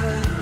heaven.